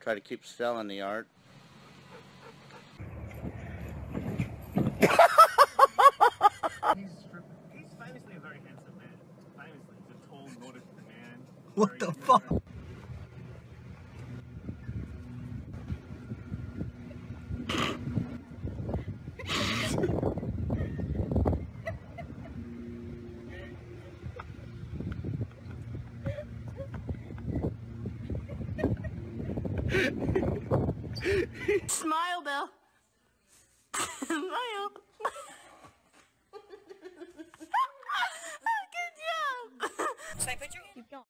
try to keep selling the art. He's, he's famously Smile, Bill. Smile. Good job. Should I put your hand?